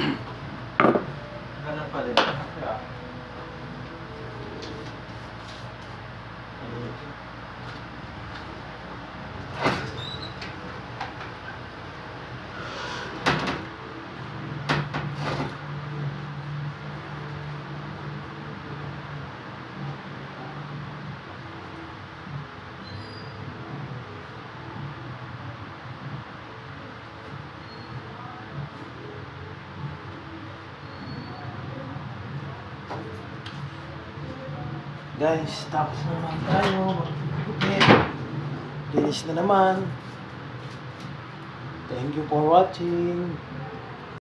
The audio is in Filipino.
Mm-hmm. Guys, tapos na naman tayo. Magpipigit. Linis na naman. Thank you for watching.